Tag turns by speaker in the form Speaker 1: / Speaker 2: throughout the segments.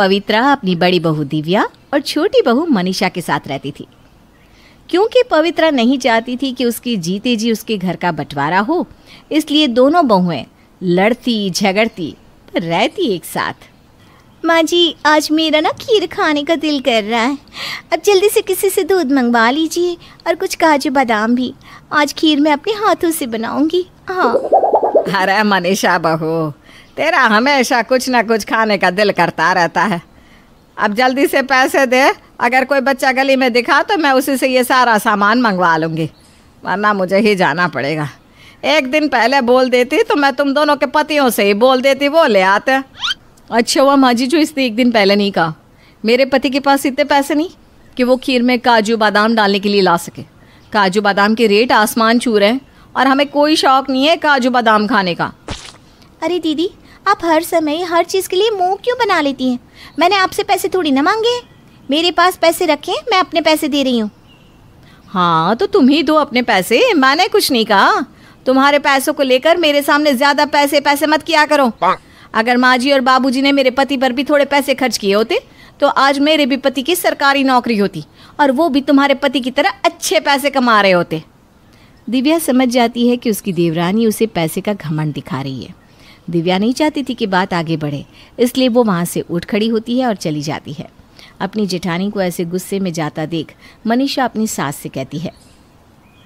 Speaker 1: पवित्रा अपनी बड़ी बहू दिव्या और छोटी बहू मनीषा के साथ रहती थी। क्योंकि पवित्रा नहीं चाहती थी कि उसकी जीते जी उसके घर का बंटवारा हो, इसलिए दोनों बहुएँ लड़ती, झगड़ती, पर रहती एक साथ। माँ जी, आज मेरा ना खीर खाने का दिल कर रहा है। अब जल्दी से किसी से दूध मंगवा लीजिए और कुछ काजू बादाम भी। आज खीर मैं अपने हाथों से बनाऊँगी। हाँ।
Speaker 2: अरे मनीषा बहू तेरा हमेशा कुछ ना कुछ खाने का दिल करता रहता है। अब जल्दी से पैसे दे, अगर कोई बच्चा गली में दिखा तो मैं उसी से ये सारा सामान मंगवा लूँगी, वरना मुझे ही जाना पड़ेगा। एक दिन पहले बोल देती तो मैं तुम दोनों के पतियों से ही बोल देती, वो ले आते।
Speaker 1: अच्छा हुआ माँ जी जो इसने एक दिन पहले नहीं कहा, मेरे पति के पास इतने पैसे नहीं कि वो खीर में काजू बादाम डालने के लिए ला सके। काजू बादाम के रेट आसमान छू रहे हैं और हमें कोई शौक नहीं है काजू बादाम खाने का। अरे दीदी आप हर समय हर चीज़ के लिए मुँह क्यों बना लेती हैं? मैंने आपसे पैसे थोड़ी ना मांगे। मेरे पास पैसे रखे मैं अपने पैसे दे रही हूँ। हाँ तो तुम ही दो अपने पैसे। मैंने कुछ नहीं कहा। तुम्हारे पैसों को लेकर मेरे सामने ज़्यादा पैसे पैसे मत किया करो। अगर माँ जी और बाबूजी ने मेरे पति पर भी थोड़े पैसे खर्च किए होते तो आज मेरे भी पति की सरकारी नौकरी होती और वो भी तुम्हारे पति की तरह अच्छे पैसे कमा रहे होते। दिव्या समझ जाती है कि उसकी देवरानी उसे पैसे का घमंड दिखा रही है। दिव्या नहीं चाहती थी कि बात आगे बढ़े, इसलिए वो वहाँ से उठ खड़ी होती है और चली जाती है। अपनी जेठानी को ऐसे गुस्से में जाता देख मनीषा अपनी सास से कहती है,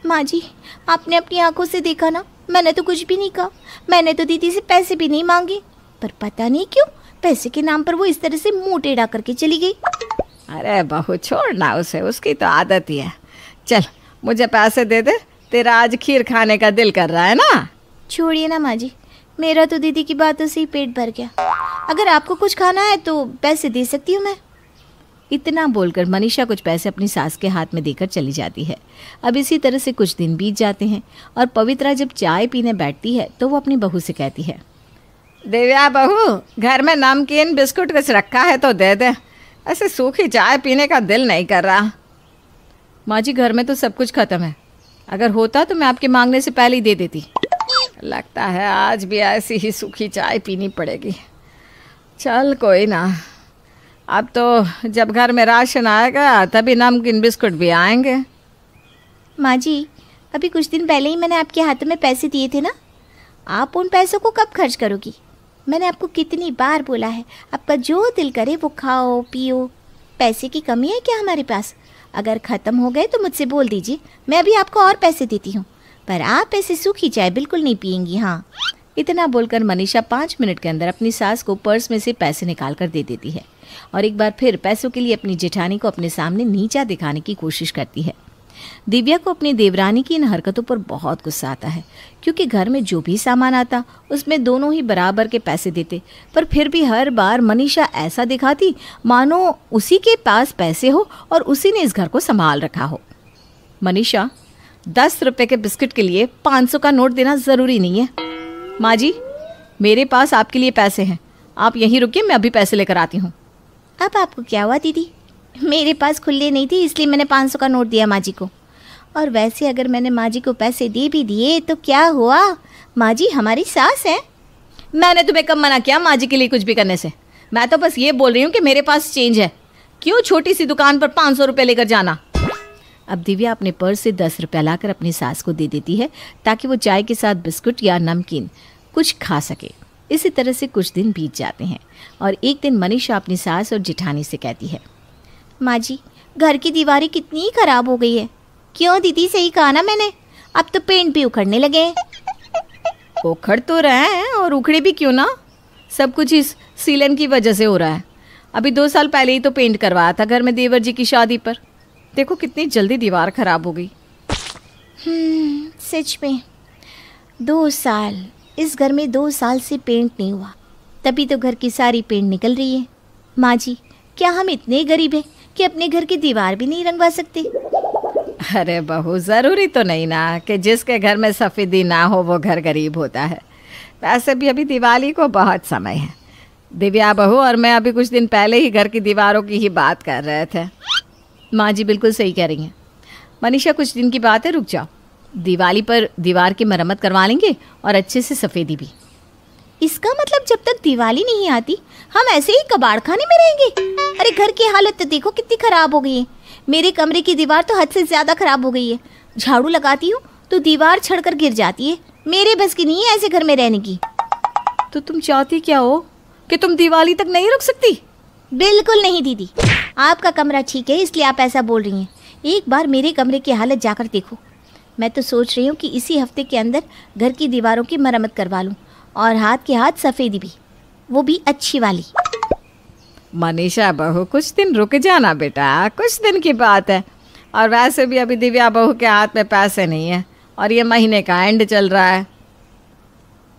Speaker 1: माँ जी, आपने अपनी आँखों से देखा ना? मैंने तो कुछ भी नहीं कहा। मैंने तो दीदी से पैसे भी नहीं मांगे। पर पता नहीं क्यों, पैसे के नाम पर वो इस तरह से मुँह टेढ़ा करके चली गई।
Speaker 2: अरे बहू छोड़ना उसे, उसकी तो आदत ही है। चल, मुझे पैसे दे दे, तेरा आज खीर खाने का दिल कर रहा है ना?
Speaker 1: छोड़िए ना माँ जी मेरा तो दीदी की बातों से ही पेट भर गया। अगर आपको कुछ खाना है तो पैसे दे सकती हूँ मैं। इतना बोलकर मनीषा कुछ पैसे अपनी सास के हाथ में देकर चली जाती है। अब इसी तरह से कुछ दिन बीत जाते हैं और पवित्रा जब चाय पीने बैठती है तो वो अपनी बहू से कहती है
Speaker 2: देव्या बहू घर में नमकीन बिस्कुट कुछ रखा है तो दे दे। ऐसे सूखी चाय पीने का दिल नहीं कर रहा।
Speaker 1: माँ जी घर में तो सब कुछ ख़त्म है। अगर होता तो मैं आपके मांगने से पहले ही दे देती।
Speaker 2: लगता है आज भी ऐसी ही सूखी चाय पीनी पड़ेगी। चल कोई ना। अब तो जब घर में राशन आएगा, तभी नमकीन बिस्कुट भी आएँगे।
Speaker 1: माँ जी, अभी कुछ दिन पहले ही मैंने आपके हाथ में पैसे दिए थे ना। आप उन पैसों को कब खर्च करोगी? मैंने आपको कितनी बार बोला है, आपका जो दिल करे वो खाओ, पियो। पैसे की कमी है क्या हमारे पास? अगर ख़त्म हो गए तो मुझसे बोल दीजिए, मैं अभी आपको और पैसे देती हूँ। पर आप ऐसे सूखी चाय बिल्कुल नहीं पियेंगी हाँ। इतना बोलकर मनीषा पाँच मिनट के अंदर अपनी सास को पर्स में से पैसे निकाल कर दे देती है और एक बार फिर पैसों के लिए अपनी जेठानी को अपने सामने नीचा दिखाने की कोशिश करती है। दिव्या को अपनी देवरानी की इन हरकतों पर बहुत गुस्सा आता है, क्योंकि घर में जो भी सामान आता, उसमें दोनों ही बराबर के पैसे देते, पर फिर भी हर बार मनीषा ऐसा दिखाती, मानो उसी के पास पैसे हो और उसी ने इस घर को संभाल रखा हो। मनीषा दस रुपए के बिस्किट के लिए पाँच सौ का नोट देना ज़रूरी नहीं है। माँ जी मेरे पास आपके लिए पैसे हैं। आप यहीं रुकिए मैं अभी पैसे लेकर आती हूँ। अब आपको क्या हुआ दीदी? मेरे पास खुले नहीं थी इसलिए मैंने पाँच सौ का नोट दिया माँ जी को। और वैसे अगर मैंने माँ जी को पैसे दे भी दिए तो क्या हुआ? माँ जी हमारी सास है। मैंने तुम्हें कब मना किया माँ जी के लिए कुछ भी करने से? मैं तो बस ये बोल रही हूँ कि मेरे पास चेंज है। क्यों छोटी सी दुकान पर पाँच सौ रुपये लेकर जाना? अब दिव्या अपने पर्स से दस रुपया लाकर अपनी सास को दे देती है ताकि वो चाय के साथ बिस्कुट या नमकीन कुछ खा सके। इसी तरह से कुछ दिन बीत जाते हैं और एक दिन मनीषा अपनी सास और जिठानी से कहती है, माँ जी, घर की दीवारें कितनी खराब हो गई है। क्यों दीदी, सही कहा ना मैंने? अब तो पेंट भी उखड़ने लगे हैं। उखड़ तो रहे हैं और उखड़े भी क्यों ना? सब कुछ इस सीलन की वजह से हो रहा है। अभी दो साल पहले ही तो पेंट करवाया था घर में देवर जी की शादी पर। देखो कितनी जल्दी दीवार खराब हो गई। हम्म, सच में। दो साल। इस घर में दो साल से पेंट नहीं हुआ। तभी तो घर की सारी पेंट निकल रही है। माँ जी क्या हम इतने गरीब हैं कि अपने घर की दीवार भी नहीं रंगवा सकते?
Speaker 2: अरे बहू ज़रूरी तो नहीं ना कि जिसके घर में सफ़ेदी ना हो वो घर गरीब होता है। वैसे भी अभी दिवाली को बहुत समय है। दिव्या बहू और मैं अभी कुछ दिन पहले ही घर की दीवारों की ही बात कर रहे थे।
Speaker 1: माँ जी बिल्कुल सही कह रही हैं। मनीषा कुछ दिन की बात है रुक जाओ। दिवाली पर दीवार की मरम्मत करवा लेंगे और अच्छे से सफ़ेदी भी।
Speaker 3: इसका मतलब जब तक दिवाली नहीं आती हम ऐसे ही कबाड़ खाने में रहेंगे? अरे घर की हालत तो देखो कितनी खराब हो गई है। मेरे कमरे की दीवार तो हद से ज़्यादा खराब हो गई है। झाड़ू लगाती हूँ तो दीवार छड़ गिर जाती है। मेरे बस की नहीं है ऐसे घर में रहने की।
Speaker 1: तो तुम चाहती क्या हो कि तुम दिवाली तक नहीं रुक सकती?
Speaker 3: बिल्कुल नहीं दीदी। आपका कमरा ठीक है इसलिए आप ऐसा बोल रही हैं। एक बार मेरे कमरे की हालत जाकर देखो। मैं तो सोच रही हूँ कि इसी हफ़्ते के अंदर घर की दीवारों की मरम्मत करवा लूँ और हाथ के हाथ सफ़ेदी भी। वो भी अच्छी वाली।
Speaker 1: मनीषा बहू कुछ दिन रुक जाना बेटा कुछ दिन की बात है। और वैसे भी अभी दिव्या बहू के हाथ में पैसे नहीं है और ये महीने का एंड चल रहा है।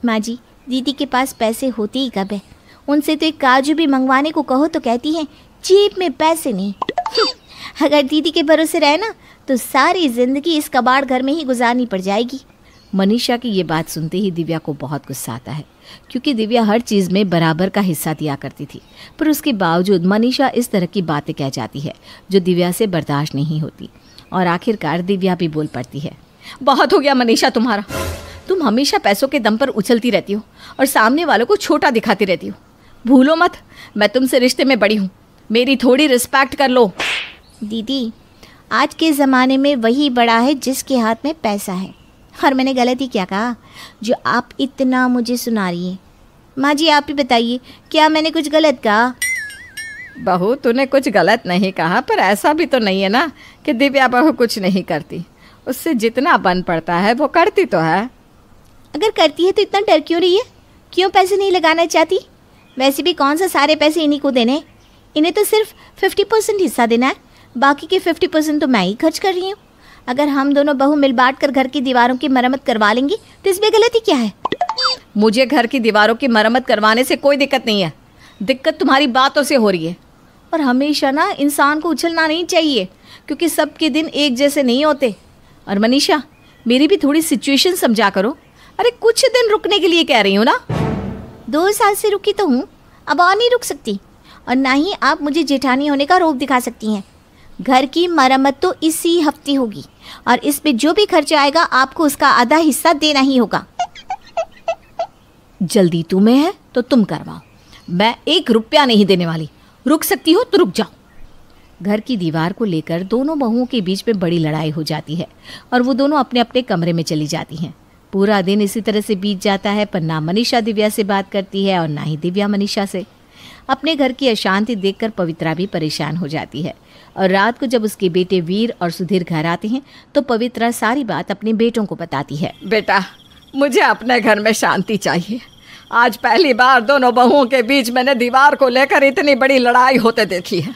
Speaker 3: माँ जी दीदी के पास पैसे होते ही कब है? उनसे तो एक काजू भी मंगवाने को कहो तो कहती हैं जेब में पैसे नहीं। अगर दीदी के भरोसे रहे ना तो सारी ज़िंदगी इस कबाड़ घर में ही गुजारनी पड़ जाएगी।
Speaker 1: मनीषा की ये बात सुनते ही दिव्या को बहुत गुस्सा आता है, क्योंकि दिव्या हर चीज़ में बराबर का हिस्सा दिया करती थी। पर उसके बावजूद मनीषा इस तरह की बातें कह जाती है, जो दिव्या से बर्दाश्त नहीं होती। और आखिरकार दिव्या भी बोल पड़ती है, बहुत हो गया मनीषा तुम्हारा। तुम हमेशा पैसों के दम पर उछलती रहती हो और सामने वालों को छोटा दिखाती रहती हो। भूलो मत, मैं तुमसे रिश्ते में बड़ी हूँ। मेरी थोड़ी रिस्पेक्ट कर लो।
Speaker 3: दीदी आज के ज़माने में वही बड़ा है जिसके हाथ में पैसा है। और मैंने गलत ही क्या कहा? जो आप इतना मुझे सुना रही हैं। माँ जी आप ही बताइए क्या मैंने कुछ गलत कहा?
Speaker 1: बहू तूने कुछ गलत नहीं कहा पर ऐसा भी तो नहीं है ना कि दिव्या बहू कुछ नहीं करती। उससे जितना बन पड़ता है वो करती तो है।
Speaker 3: अगर करती है तो इतना डर क्यों रही है? क्यों पैसे नहीं लगाना चाहती? वैसे भी कौन सा सारे पैसे इन्हीं को देने? इन्हें तो सिर्फ़ फिफ्टी परसेंट हिस्सा देना है। बाकी के फिफ्टी परसेंट तो मैं ही खर्च कर रही हूँ। अगर हम दोनों बहू मिल बांट कर घर की दीवारों की मरम्मत करवा लेंगी तो इसमें गलती क्या है?
Speaker 1: मुझे घर की दीवारों की मरम्मत करवाने से कोई दिक्कत नहीं है। दिक्कत तुम्हारी बातों से हो रही है। और हमेशा ना इंसान को उछलना नहीं चाहिए क्योंकि सबके दिन एक जैसे नहीं होते। और मनीषा मेरी भी थोड़ी सिचुएशन समझा करो। अरे कुछ दिन रुकने के लिए कह रही हूँ ना?
Speaker 3: दो साल से रुकी तो हूँ। अब और नहीं रुक सकती। और ना ही आप मुझे जेठानी होने का रोप दिखा सकती हैं। घर की मरम्मत तो इसी हफ़्ते होगी और इस पे जो भी खर्चा आएगा, आपको उसका आधा हिस्सा देना ही होगा।
Speaker 1: जल्दी तुम्हें है तो तुम करवाओ। मैं एक रुपया नहीं देने वाली। रुक सकती हो तो रुक जाओ। घर की दीवार को लेकर दोनों बहुओं के बीच में बड़ी लड़ाई हो जाती है और वो दोनों अपने अपने कमरे में चली जाती हैं। पूरा दिन इसी तरह से बीत जाता है, पर ना मनीषा दिव्या से बात करती है और ना ही दिव्या मनीषा से। अपने घर की अशांति देखकर पवित्रा भी परेशान हो जाती है। और रात को जब उसके बेटे वीर और सुधीर घर आते हैं तो पवित्रा सारी बात अपने बेटों को बताती है। बेटा, मुझे अपने घर में शांति चाहिए। आज पहली बार दोनों बहुओं के बीच मैंने दीवार को लेकर इतनी बड़ी लड़ाई होते देखी है।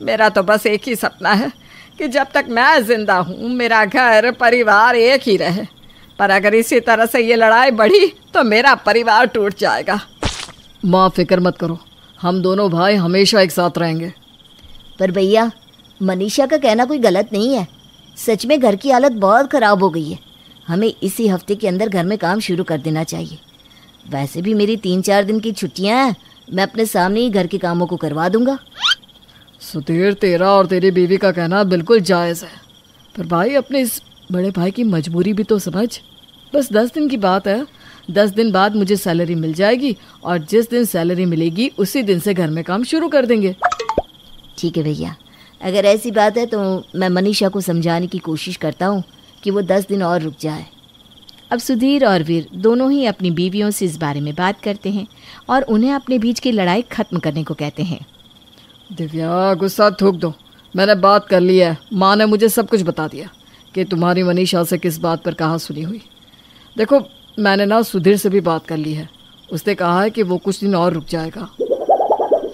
Speaker 1: मेरा तो बस एक ही सपना है कि जब तक मैं ज़िंदा हूँ, मेरा घर, परिवार एक ही रहे। पर अगर इसी तरह से ये लड़ाई बढ़ी तो मेरा परिवार टूट जाएगा।
Speaker 4: माँ फ़िक्र मत करो। हम दोनों भाई हमेशा एक साथ रहेंगे।
Speaker 5: पर भैया मनीषा का कहना कोई गलत नहीं है। सच में घर की हालत बहुत ख़राब हो गई है। हमें इसी हफ़्ते के अंदर घर में काम शुरू कर देना चाहिए। वैसे भी मेरी तीन चार दिन की छुट्टियाँ हैं मैं अपने सामने ही घर के कामों को करवा दूँगा।
Speaker 4: सुधीर तेरा और तेरी बीवी का कहना बिल्कुल जायज़ है। पर भाई अपने इस बड़े भाई की मजबूरी भी तो समझ। बस दस दिन की बात है। दस दिन बाद मुझे सैलरी मिल जाएगी और जिस दिन सैलरी मिलेगी उसी दिन से घर में काम शुरू कर देंगे।
Speaker 5: ठीक है भैया। अगर ऐसी बात है तो मैं मनीषा को समझाने की कोशिश करता हूँ कि वो दस दिन और रुक जाए।
Speaker 1: अब सुधीर और वीर दोनों ही अपनी बीवियों से इस बारे में बात करते हैं और उन्हें अपने बीच की लड़ाई खत्म करने को कहते हैं।
Speaker 4: दिव्या गुस्सा थूक दो। मैंने बात कर ली है। माँ ने मुझे सब कुछ बता दिया कि तुम्हारी मनीषा से किस बात पर कहा सुनी हुई। देखो मैंने ना सुधीर से भी बात कर ली है। उसने कहा है कि वो कुछ दिन और रुक जाएगा।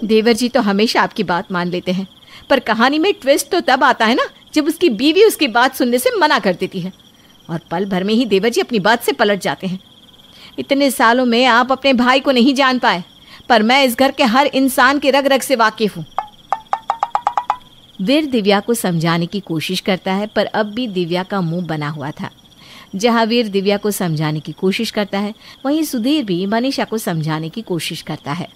Speaker 1: देवर जी तो हमेशा आपकी बात मान लेते हैं। पर कहानी में ट्विस्ट तो तब आता है ना, जब उसकी बीवी उसकी बात सुनने से मना कर देती है। और पल भर में ही देवर जी अपनी बात से पलट जाते हैं। इतने सालों में आप अपने भाई को नहीं जान पाए, पर मैं इस घर के हर इंसान के रग रग से वाकिफ हूँ। वीर दिव्या को समझाने की कोशिश करता है, पर अब भी दिव्या का मुँह बना हुआ था। जहाँ वीर दिव्या को समझाने की कोशिश करता है वहीं सुधीर भी मनीषा को समझाने की कोशिश करता है।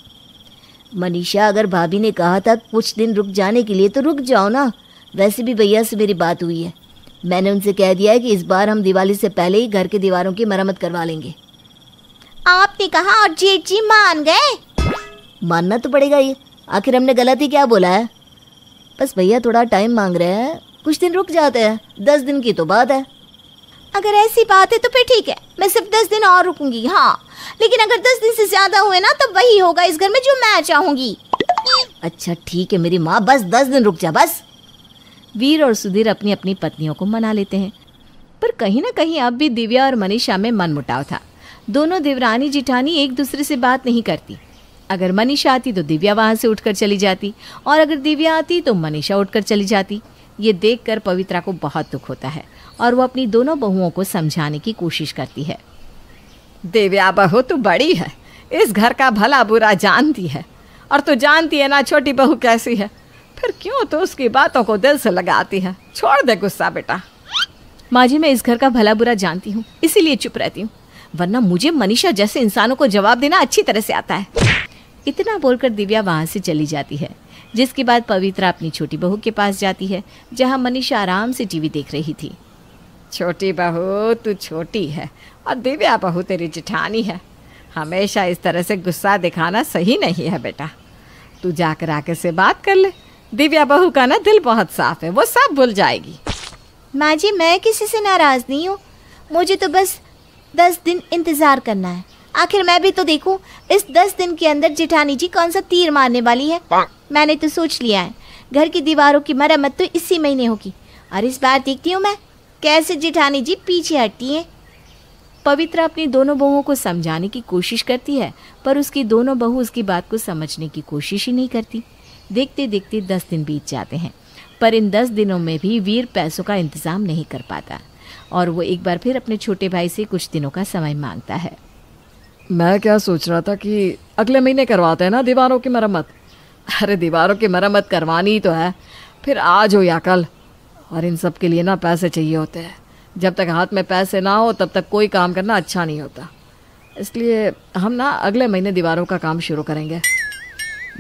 Speaker 5: मनीषा अगर भाभी ने कहा था कुछ दिन रुक जाने के लिए तो रुक जाओ ना। वैसे भी भैया से मेरी बात हुई है। मैंने उनसे कह दिया है कि इस बार हम दिवाली से पहले ही घर के दीवारों की मरम्मत करवा लेंगे।
Speaker 6: आपने कहा और जेठ जी मान गए?
Speaker 5: मानना तो पड़ेगा ये आखिर हमने गलत ही क्या बोला है? बस भैया थोड़ा टाइम मांग रहे हैं। कुछ दिन रुक जाते हैं। दस दिन की तो बात है।
Speaker 6: अगर ऐसी बात है तो फिर ठीक है। मैं सिर्फ़ दस दिन और रुकूँगी हाँ। लेकिन अगर दस दिन से ज़्यादा हुए ना तो वही होगा इस घर में जो मैं चाहूँगी।
Speaker 5: अच्छा ठीक है मेरी माँ, बस दस दिन रुक जा, बस।
Speaker 1: वीर और सुधीर अपनी अपनी पत्नियों को मना लेते हैं। पर कहीं ना कहीं अब भी दिव्या और मनीषा में मन मुटाव था। दोनों देवरानी जिठानी एक दूसरे से बात नहीं करती। अगर मनीषा आती तो दिव्या वहाँ से उठकर चली जाती, और अगर दिव्या आती तो मनीषा उठकर चली जाती। ये देखकर पवित्रा को बहुत दुख होता है। और वो अपनी दोनों बहुओं को समझाने की कोशिश करती है। दिव्या बहू तू बड़ी है। इस घर का भला बुरा जानती है। और तू जानती है ना छोटी बहू कैसी है। फिर क्यों तो उसकी बातों को दिल से लगाती है? छोड़ दे गुस्सा बेटा। माँ जी मैं इस घर का भला बुरा जानती हूँ इसीलिए चुप रहती हूँ। वरना मुझे मनीषा जैसे इंसानों को जवाब देना अच्छी तरह से आता है। इतना बोलकर दिव्या वहाँ से चली जाती है जिसके बाद पवित्रा अपनी छोटी बहू के पास जाती है जहाँ मनीषा आराम से टीवी देख रही थी। छोटी बहू तू छोटी है और दिव्या बहू तेरी जिठानी है। हमेशा इस तरह से गुस्सा दिखाना सही नहीं है बेटा। तू जाकर आके से बात कर ले। दिव्या बहू का ना दिल बहुत साफ़ है वो सब भूल जाएगी।
Speaker 6: माँ जी मैं किसी से नाराज़ नहीं हूँ। मुझे तो बस दस दिन इंतज़ार करना है। आखिर मैं भी तो देखूँ इस दस दिन के अंदर जिठानी जी कौन सा तीर मारने वाली है? मैंने तो सोच लिया है घर की दीवारों की मरम्मत तो इसी महीने होगी। और इस बार देखती हूँ मैं कैसे जिठानी जी पीछे हटती हैं?
Speaker 1: पवित्रा अपनी दोनों बहुओं को समझाने की कोशिश करती है, पर उसकी दोनों बहू उसकी बात को समझने की कोशिश ही नहीं करती। देखते देखते दस दिन बीत जाते हैं, पर इन दस दिनों में भी वीर पैसों का इंतज़ाम नहीं कर पाता, और वो एक बार फिर अपने छोटे भाई से कुछ दिनों का समय माँगता है।
Speaker 4: मैं क्या सोच रहा था कि अगले महीने करवाते हैं ना दीवारों की मरम्मत? अरे, दीवारों की मरम्मत करवानी ही तो है। फिर आज हो या कल? और इन सब के लिए ना पैसे चाहिए होते हैं। जब तक हाथ में पैसे ना हो तब तक कोई काम करना अच्छा नहीं होता। इसलिए हम ना अगले महीने दीवारों का काम शुरू करेंगे।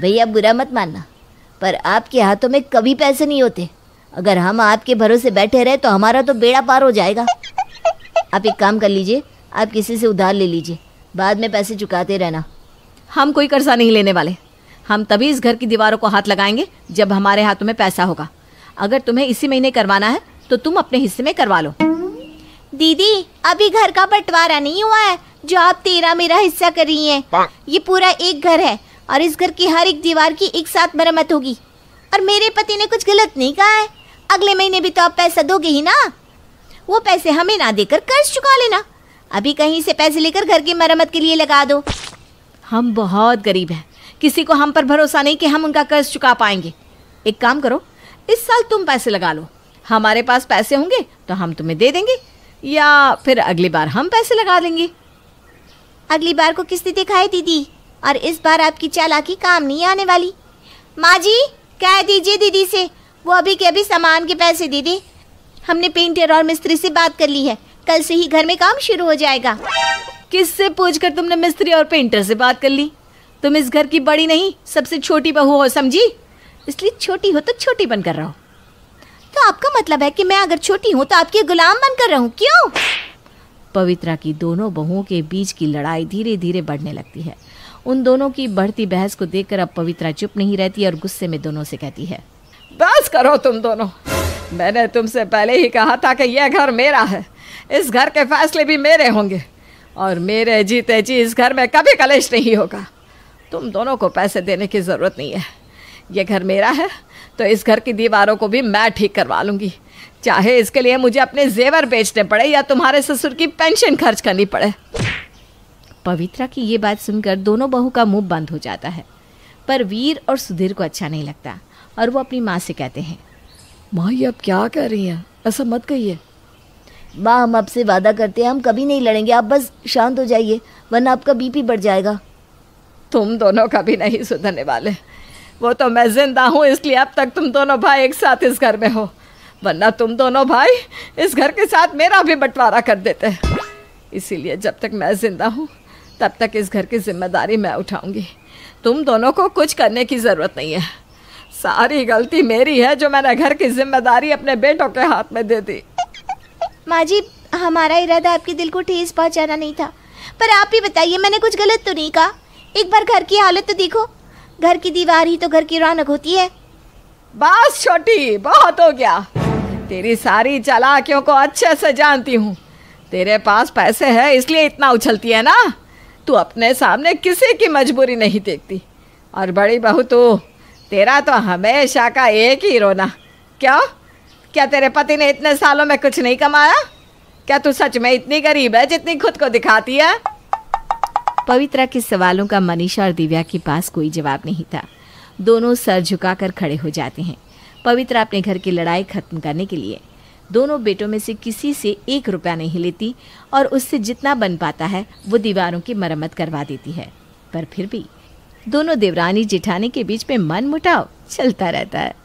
Speaker 5: भैया बुरा मत मानना। पर आपके हाथों में कभी पैसे नहीं होते। अगर हम आपके भरोसे बैठे रहे तो हमारा तो बेड़ा पार हो जाएगा। आप एक काम कर लीजिए आप किसी से उधार ले लीजिए। बाद में पैसे चुकाते रहना।
Speaker 1: हम कोई कर्जा नहीं लेने वाले। हम तभी इस घर की दीवारों को हाथ लगाएँगे जब हमारे हाथों में पैसा होगा। अगर तुम्हें इसी महीने करवाना है तो तुम अपने हिस्से में करवा लो।
Speaker 6: दीदी अभी घर का बंटवारा नहीं हुआ है जो आप तेरा मेरा हिस्सा कर रही हैं। ये पूरा एक घर है और इस घर की हर एक दीवार की एक साथ मरम्मत होगी। और मेरे पति ने कुछ गलत नहीं कहा है। अगले महीने भी तो आप पैसा दोगे ही ना। वो पैसे हमें ना देकर कर्ज चुका लेना। अभी कहीं से पैसे लेकर घर की मरम्मत के लिए लगा दो।
Speaker 1: हम बहुत गरीब हैं। किसी को हम पर भरोसा नहीं कि हम उनका कर्ज चुका पाएँगे। एक काम करो इस साल तुम पैसे लगा लो। हमारे पास पैसे होंगे तो हम तुम्हें दे देंगे। या फिर अगली बार हम पैसे लगा लेंगे।
Speaker 6: अगली बार को किस्ती दिखाए दीदी? और इस बार आपकी चालाकी काम नहीं आने वाली। माँ जी कह दीजिए दीदी से वो अभी के अभी सामान के पैसे दे दे। हमने पेंटर और मिस्त्री से बात कर ली है। कल से ही घर में काम शुरू हो जाएगा।
Speaker 1: किससे पूछकर तुमने मिस्त्री और पेंटर से बात कर ली? तुम इस घर की बड़ी नहीं सबसे छोटी बहू हो समझी? इसलिए छोटी हो तो छोटी बनकर रहो।
Speaker 6: तो आपका मतलब है कि मैं अगर छोटी हूँ तो आपकी गुलाम बनकर रहूँ? क्यों?
Speaker 1: पवित्रा की दोनों बहुओं के बीच की लड़ाई धीरे धीरे बढ़ने लगती है। उन दोनों की बढ़ती बहस को देखकर अब पवित्रा चुप नहीं रहती और गुस्से में दोनों से कहती है बस करो तुम दोनों। मैंने तुमसे पहले ही कहा था कि यह घर मेरा है। इस घर के फैसले भी मेरे होंगे। और मेरे जीते जी इस घर में कभी कलेश नहीं होगा। तुम दोनों को पैसे देने की ज़रूरत नहीं है। ये घर मेरा है तो इस घर की दीवारों को भी मैं ठीक करवा लूँगी। चाहे इसके लिए मुझे अपने जेवर बेचने पड़े या तुम्हारे ससुर की पेंशन खर्च करनी पड़े। पवित्रा की ये बात सुनकर दोनों बहू का मुँह बंद हो जाता है। पर वीर और सुधीर को अच्छा नहीं लगता और वो अपनी माँ से कहते हैं
Speaker 4: माँ ये अब क्या कह रही हैं? ऐसा मत कहिए।
Speaker 5: माँ हम आपसे वादा करते हैं हम कभी नहीं लड़ेंगे आप बस शांत हो जाइए वरना आपका बीपी बढ़ जाएगा।
Speaker 1: तुम दोनों कभी नहीं सुधरने वाले। वो तो मैं ज़िंदा हूँ, इसलिए अब तक तुम दोनों भाई एक साथ इस घर में हो। वरना तुम दोनों भाई इस घर के साथ मेरा भी बंटवारा कर देते। इसीलिए जब तक मैं ज़िंदा हूँ, तब तक इस घर की ज़िम्मेदारी मैं उठाऊँगी। तुम दोनों को कुछ करने की ज़रूरत नहीं है। सारी गलती मेरी है जो मैंने घर की ज़िम्मेदारी अपने बेटों के हाथ में दे दी।
Speaker 6: माँ जी, हमारा इरादा आपके दिल को ठेस पहुँचाना नहीं था।
Speaker 1: पर आप ही बताइए, मैंने कुछ गलत तो नहीं कहा। एक बार घर की हालत तो देखो। घर की दीवार ही तो घर की रौनक होती है।
Speaker 2: बस छोटी, बहुत हो गया। तेरी सारी चालाकियों को अच्छे से जानती हूँ। तेरे पास पैसे है, इसलिए इतना उछलती है ना? तू अपने सामने किसी की मजबूरी नहीं देखती। और बड़ी बहू तू, तेरा तो हमेशा का एक ही रोना। क्यों? क्या तेरे पति ने इतने सालों में कुछ नहीं कमाया? क्या तू सच में इतनी गरीब है जितनी खुद को दिखाती है?
Speaker 1: पवित्रा के सवालों का मनीषा और दिव्या के पास कोई जवाब नहीं था। दोनों सर झुकाकर खड़े हो जाते हैं। पवित्रा अपने घर की लड़ाई खत्म करने के लिए। दोनों बेटों में से किसी से एक रुपया नहीं लेती और उससे जितना बन पाता है, वो दीवारों की मरम्मत करवा देती है। पर फिर भी दोनों देवरानी जिठानी के बीच में मन मुटाव चलता रहता है।